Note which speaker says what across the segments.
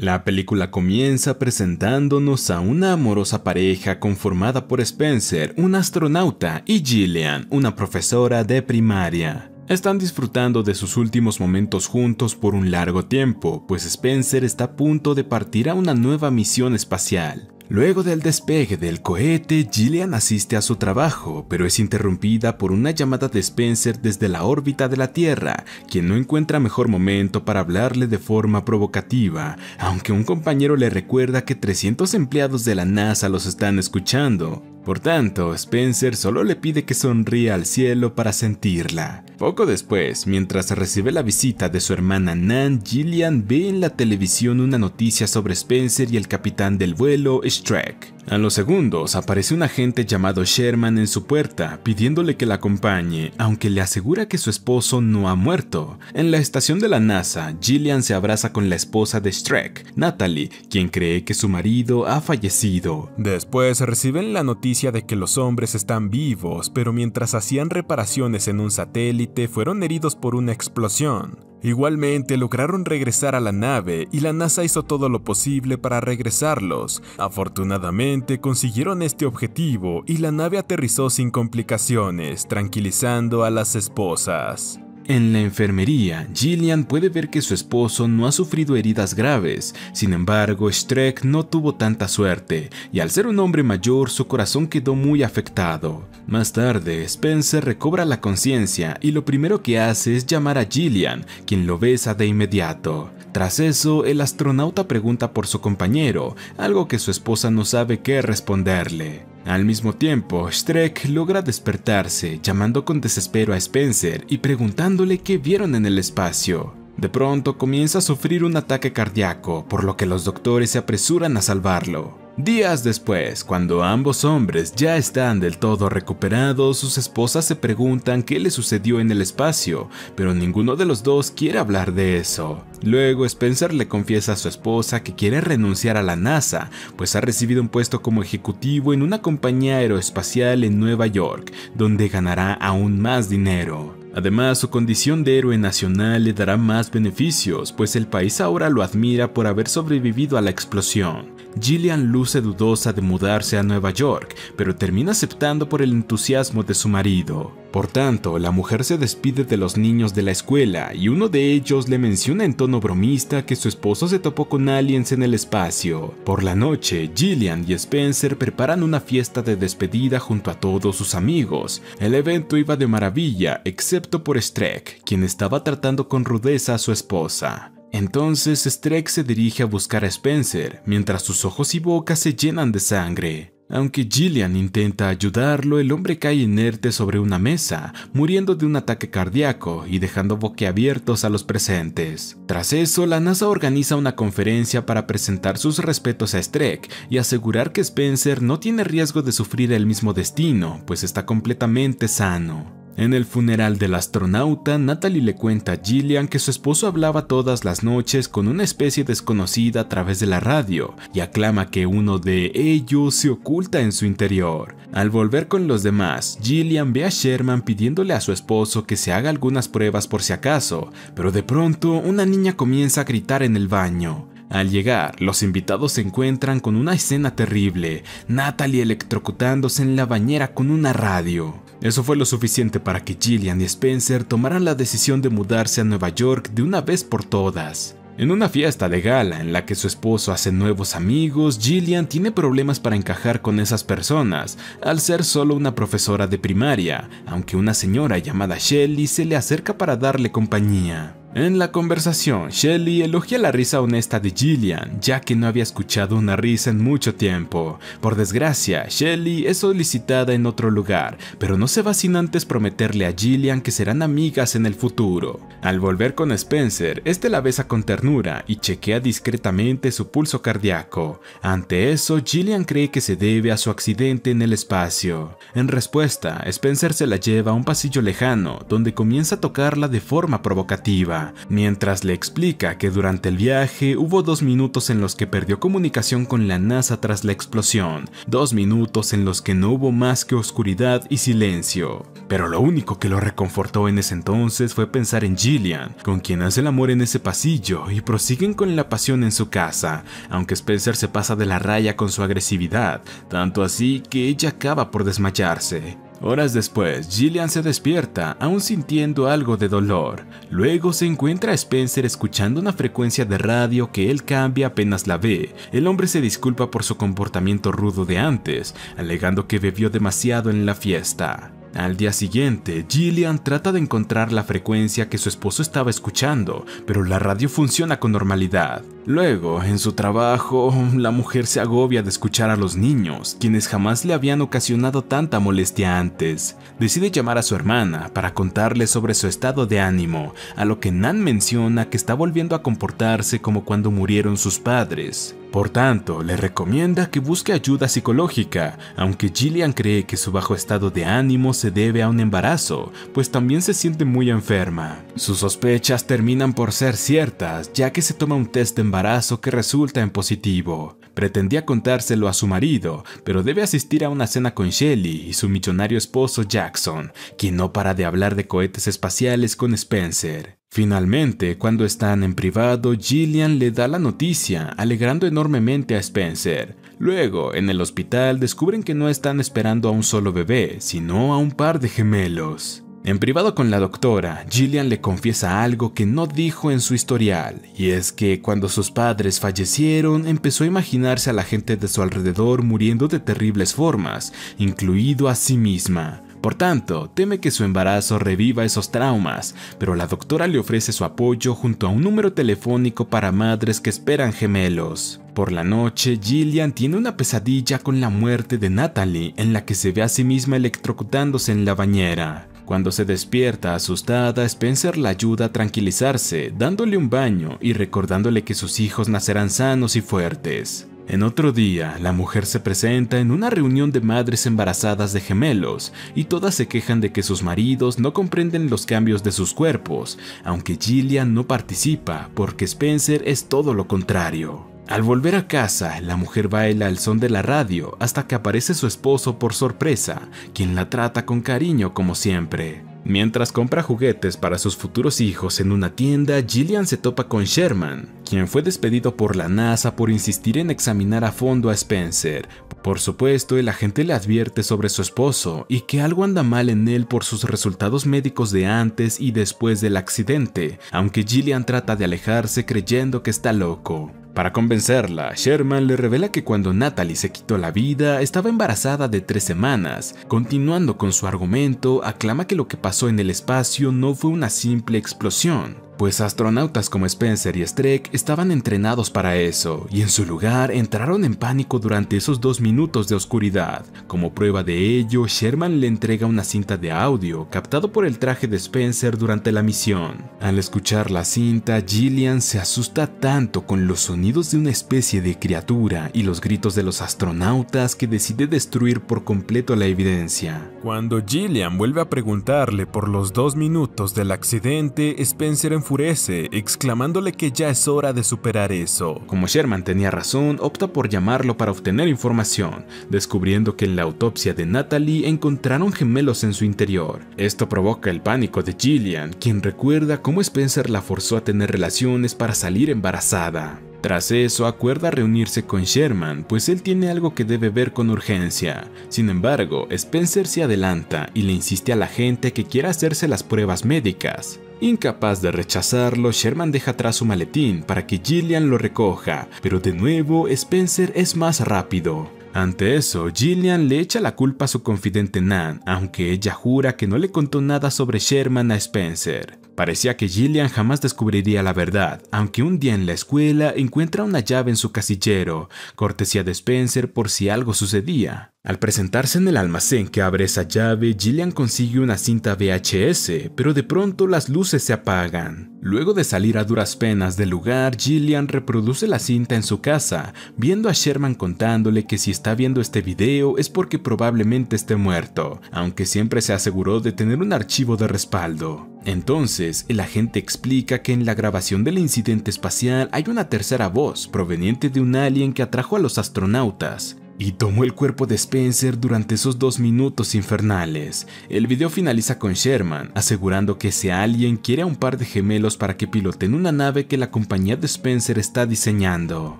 Speaker 1: La película comienza presentándonos a una amorosa pareja conformada por Spencer, un astronauta, y Gillian, una profesora de primaria. Están disfrutando de sus últimos momentos juntos por un largo tiempo, pues Spencer está a punto de partir a una nueva misión espacial. Luego del despegue del cohete, Gillian asiste a su trabajo, pero es interrumpida por una llamada de Spencer desde la órbita de la Tierra, quien no encuentra mejor momento para hablarle de forma provocativa, aunque un compañero le recuerda que 300 empleados de la NASA los están escuchando. Por tanto, Spencer solo le pide que sonría al cielo para sentirla. Poco después, mientras recibe la visita de su hermana Nan, Gillian ve en la televisión una noticia sobre Spencer y el capitán del vuelo, Streck. A los segundos aparece un agente llamado Sherman en su puerta pidiéndole que la acompañe, aunque le asegura que su esposo no ha muerto. En la estación de la NASA, Gillian se abraza con la esposa de Streck, Natalie, quien cree que su marido ha fallecido. Después reciben la noticia de que los hombres están vivos, pero mientras hacían reparaciones en un satélite fueron heridos por una explosión. Igualmente lograron regresar a la nave y la NASA hizo todo lo posible para regresarlos. Afortunadamente consiguieron este objetivo y la nave aterrizó sin complicaciones, tranquilizando a las esposas. En la enfermería, Gillian puede ver que su esposo no ha sufrido heridas graves, sin embargo, Streck no tuvo tanta suerte, y al ser un hombre mayor su corazón quedó muy afectado. Más tarde, Spencer recobra la conciencia y lo primero que hace es llamar a Gillian, quien lo besa de inmediato. Tras eso, el astronauta pregunta por su compañero, algo que su esposa no sabe qué responderle. Al mismo tiempo, Streck logra despertarse, llamando con desespero a Spencer y preguntándole qué vieron en el espacio. De pronto comienza a sufrir un ataque cardíaco, por lo que los doctores se apresuran a salvarlo. Días después, cuando ambos hombres ya están del todo recuperados, sus esposas se preguntan qué le sucedió en el espacio, pero ninguno de los dos quiere hablar de eso. Luego Spencer le confiesa a su esposa que quiere renunciar a la NASA, pues ha recibido un puesto como ejecutivo en una compañía aeroespacial en Nueva York, donde ganará aún más dinero. Además, su condición de héroe nacional le dará más beneficios, pues el país ahora lo admira por haber sobrevivido a la explosión. Gillian luce dudosa de mudarse a Nueva York, pero termina aceptando por el entusiasmo de su marido. Por tanto, la mujer se despide de los niños de la escuela y uno de ellos le menciona en tono bromista que su esposo se topó con aliens en el espacio. Por la noche, Gillian y Spencer preparan una fiesta de despedida junto a todos sus amigos. El evento iba de maravilla, excepto por Streck, quien estaba tratando con rudeza a su esposa. Entonces Streck se dirige a buscar a Spencer, mientras sus ojos y boca se llenan de sangre. Aunque Gillian intenta ayudarlo, el hombre cae inerte sobre una mesa, muriendo de un ataque cardíaco y dejando boquiabiertos a los presentes. Tras eso, la NASA organiza una conferencia para presentar sus respetos a Streck y asegurar que Spencer no tiene riesgo de sufrir el mismo destino, pues está completamente sano. En el funeral del astronauta, Natalie le cuenta a Gillian que su esposo hablaba todas las noches con una especie desconocida a través de la radio y aclama que uno de ellos se oculta en su interior. Al volver con los demás, Gillian ve a Sherman pidiéndole a su esposo que se haga algunas pruebas por si acaso, pero de pronto una niña comienza a gritar en el baño. Al llegar, los invitados se encuentran con una escena terrible, Natalie electrocutándose en la bañera con una radio. Eso fue lo suficiente para que Gillian y Spencer tomaran la decisión de mudarse a Nueva York de una vez por todas. En una fiesta de gala en la que su esposo hace nuevos amigos, Gillian tiene problemas para encajar con esas personas, al ser solo una profesora de primaria, aunque una señora llamada Shelley se le acerca para darle compañía. En la conversación, Shelly elogia la risa honesta de Gillian, ya que no había escuchado una risa en mucho tiempo. Por desgracia, Shelly es solicitada en otro lugar, pero no se va sin antes prometerle a Gillian que serán amigas en el futuro. Al volver con Spencer, este la besa con ternura y chequea discretamente su pulso cardíaco. Ante eso, Gillian cree que se debe a su accidente en el espacio. En respuesta, Spencer se la lleva a un pasillo lejano, donde comienza a tocarla de forma provocativa. Mientras le explica que durante el viaje hubo dos minutos en los que perdió comunicación con la NASA tras la explosión, dos minutos en los que no hubo más que oscuridad y silencio. Pero lo único que lo reconfortó en ese entonces fue pensar en Gillian, con quien hace el amor en ese pasillo y prosiguen con la pasión en su casa, aunque Spencer se pasa de la raya con su agresividad, tanto así que ella acaba por desmayarse. Horas después, Gillian se despierta, aún sintiendo algo de dolor. Luego se encuentra a Spencer escuchando una frecuencia de radio que él cambia apenas la ve. El hombre se disculpa por su comportamiento rudo de antes, alegando que bebió demasiado en la fiesta. Al día siguiente, Gillian trata de encontrar la frecuencia que su esposo estaba escuchando, pero la radio funciona con normalidad. Luego, en su trabajo, la mujer se agobia de escuchar a los niños, quienes jamás le habían ocasionado tanta molestia antes. Decide llamar a su hermana para contarle sobre su estado de ánimo, a lo que Nan menciona que está volviendo a comportarse como cuando murieron sus padres. Por tanto, le recomienda que busque ayuda psicológica, aunque Gillian cree que su bajo estado de ánimo se debe a un embarazo, pues también se siente muy enferma. Sus sospechas terminan por ser ciertas, ya que se toma un test de embarazo que resulta en positivo. Pretendía contárselo a su marido, pero debe asistir a una cena con Shelly y su millonario esposo Jackson, quien no para de hablar de cohetes espaciales con Spencer. Finalmente, cuando están en privado, Gillian le da la noticia, alegrando enormemente a Spencer. Luego, en el hospital, descubren que no están esperando a un solo bebé, sino a un par de gemelos. En privado con la doctora, Gillian le confiesa algo que no dijo en su historial, y es que cuando sus padres fallecieron empezó a imaginarse a la gente de su alrededor muriendo de terribles formas, incluido a sí misma. Por tanto, teme que su embarazo reviva esos traumas, pero la doctora le ofrece su apoyo junto a un número telefónico para madres que esperan gemelos. Por la noche, Gillian tiene una pesadilla con la muerte de Natalie en la que se ve a sí misma electrocutándose en la bañera. Cuando se despierta asustada, Spencer la ayuda a tranquilizarse, dándole un baño y recordándole que sus hijos nacerán sanos y fuertes. En otro día, la mujer se presenta en una reunión de madres embarazadas de gemelos y todas se quejan de que sus maridos no comprenden los cambios de sus cuerpos, aunque Gillian no participa porque Spencer es todo lo contrario. Al volver a casa, la mujer baila al son de la radio hasta que aparece su esposo por sorpresa, quien la trata con cariño como siempre. Mientras compra juguetes para sus futuros hijos en una tienda, Gillian se topa con Sherman, quien fue despedido por la NASA por insistir en examinar a fondo a Spencer. Por supuesto, el agente le advierte sobre su esposo y que algo anda mal en él por sus resultados médicos de antes y después del accidente, aunque Gillian trata de alejarse creyendo que está loco. Para convencerla, Sherman le revela que cuando Natalie se quitó la vida estaba embarazada de tres semanas. Continuando con su argumento, aclama que lo que pasó en el espacio no fue una simple explosión, pues astronautas como Spencer y Streck estaban entrenados para eso, y en su lugar entraron en pánico durante esos dos minutos de oscuridad. Como prueba de ello, Sherman le entrega una cinta de audio captado por el traje de Spencer durante la misión. Al escuchar la cinta, Gillian se asusta tanto con los sonidos de una especie de criatura y los gritos de los astronautas que decide destruir por completo la evidencia. Cuando Gillian vuelve a preguntarle por los dos minutos del accidente, Spencer enfurece, exclamándole que ya es hora de superar eso. Como Sherman tenía razón, opta por llamarlo para obtener información, descubriendo que en la autopsia de Natalie encontraron gemelos en su interior. Esto provoca el pánico de Gillian, quien recuerda cómo Spencer la forzó a tener relaciones para salir embarazada. Tras eso, acuerda reunirse con Sherman, pues él tiene algo que debe ver con urgencia. Sin embargo, Spencer se adelanta y le insiste a la gente que quiera hacerse las pruebas médicas. Incapaz de rechazarlo, Sherman deja atrás su maletín para que Gillian lo recoja, pero de nuevo Spencer es más rápido. Ante eso, Gillian le echa la culpa a su confidente Nan, aunque ella jura que no le contó nada sobre Sherman a Spencer. Parecía que Gillian jamás descubriría la verdad, aunque un día en la escuela encuentra una llave en su casillero, cortesía de Spencer por si algo sucedía. Al presentarse en el almacén que abre esa llave, Gillian consigue una cinta VHS, pero de pronto las luces se apagan. Luego de salir a duras penas del lugar, Gillian reproduce la cinta en su casa, viendo a Sherman contándole que si está viendo este video es porque probablemente esté muerto, aunque siempre se aseguró de tener un archivo de respaldo. Entonces, el agente explica que en la grabación del incidente espacial hay una tercera voz proveniente de un alien que atrajo a los astronautas, y tomó el cuerpo de Spencer durante esos dos minutos infernales. El video finaliza con Sherman asegurando que ese alien quiere a un par de gemelos para que piloten una nave que la compañía de Spencer está diseñando.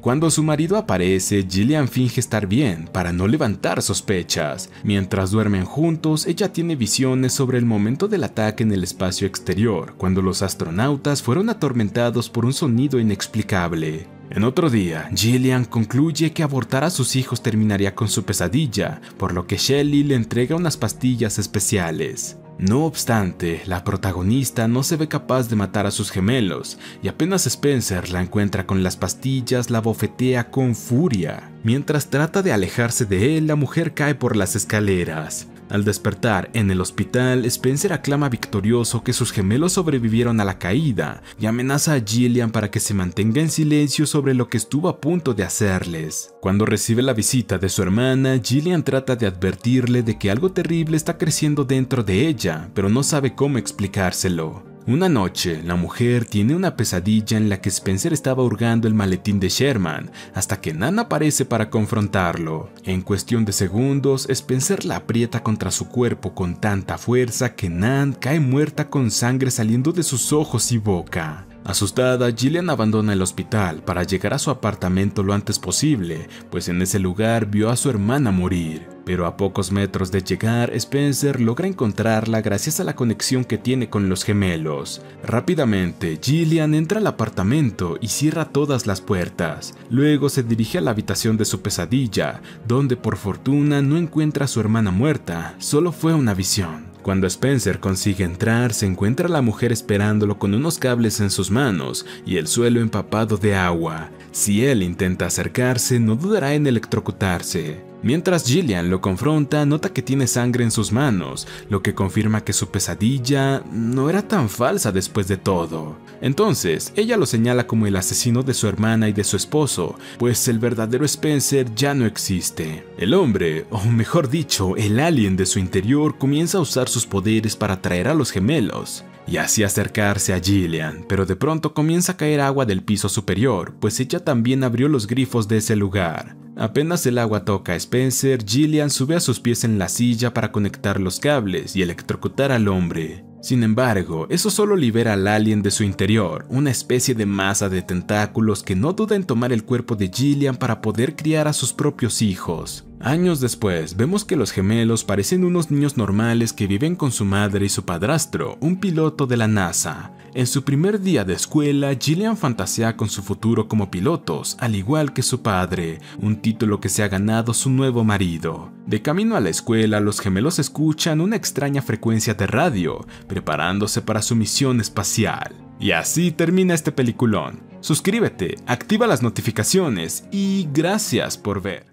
Speaker 1: Cuando su marido aparece, Gillian finge estar bien para no levantar sospechas. Mientras duermen juntos, ella tiene visiones sobre el momento del ataque en el espacio exterior, cuando los astronautas fueron atormentados por un sonido inexplicable. En otro día, Gillian concluye que abortar a sus hijos terminaría con su pesadilla, por lo que Shelley le entrega unas pastillas especiales. No obstante, la protagonista no se ve capaz de matar a sus gemelos, y apenas Spencer la encuentra con las pastillas, la bofetea con furia. Mientras trata de alejarse de él, la mujer cae por las escaleras. Al despertar en el hospital, Spencer aclama victorioso que sus gemelos sobrevivieron a la caída y amenaza a Gillian para que se mantenga en silencio sobre lo que estuvo a punto de hacerles. Cuando recibe la visita de su hermana, Gillian trata de advertirle de que algo terrible está creciendo dentro de ella, pero no sabe cómo explicárselo. Una noche, la mujer tiene una pesadilla en la que Spencer estaba hurgando el maletín de Sherman, hasta que Nan aparece para confrontarlo. En cuestión de segundos, Spencer la aprieta contra su cuerpo con tanta fuerza que Nan cae muerta con sangre saliendo de sus ojos y boca. Asustada, Gillian abandona el hospital para llegar a su apartamento lo antes posible, pues en ese lugar vio a su hermana morir. Pero a pocos metros de llegar, Spencer logra encontrarla gracias a la conexión que tiene con los gemelos. Rápidamente, Gillian entra al apartamento y cierra todas las puertas. Luego se dirige a la habitación de su pesadilla, donde por fortuna no encuentra a su hermana muerta, solo fue una visión. Cuando Spencer consigue entrar, se encuentra la mujer esperándolo con unos cables en sus manos y el suelo empapado de agua. Si él intenta acercarse, no dudará en electrocutarse. Mientras Gillian lo confronta, nota que tiene sangre en sus manos, lo que confirma que su pesadilla no era tan falsa después de todo. Entonces, ella lo señala como el asesino de su hermana y de su esposo, pues el verdadero Spencer ya no existe. El hombre, o mejor dicho, el alien de su interior, comienza a usar sus poderes para atraer a los gemelos y así acercarse a Gillian, pero de pronto comienza a caer agua del piso superior, pues ella también abrió los grifos de ese lugar. Apenas el agua toca a Spencer, Gillian sube a sus pies en la silla para conectar los cables y electrocutar al hombre. Sin embargo, eso solo libera al alien de su interior, una especie de masa de tentáculos que no duda en tomar el cuerpo de Gillian para poder criar a sus propios hijos. Años después, vemos que los gemelos parecen unos niños normales que viven con su madre y su padrastro, un piloto de la NASA. En su primer día de escuela, Gillian fantasea con su futuro como pilotos, al igual que su padre, un título que se ha ganado su nuevo marido. De camino a la escuela, los gemelos escuchan una extraña frecuencia de radio, preparándose para su misión espacial. Y así termina este peliculón. Suscríbete, activa las notificaciones y gracias por ver.